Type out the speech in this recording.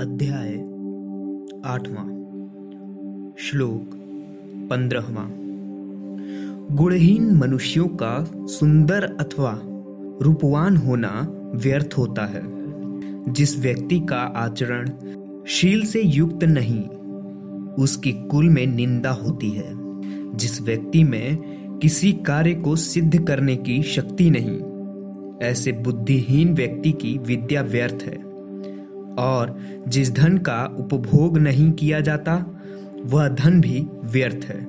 अध्याय आठवां। श्लोक पंद्रहवा। गुणहीन मनुष्यों का सुंदर अथवा रूपवान होना व्यर्थ होता है। जिस व्यक्ति का आचरण शील से युक्त नहीं, उसकी कुल में निंदा होती है। जिस व्यक्ति में किसी कार्य को सिद्ध करने की शक्ति नहीं, ऐसे बुद्धिहीन व्यक्ति की विद्या व्यर्थ है। और जिस धन का उपभोग नहीं किया जाता वह धन भी व्यर्थ है।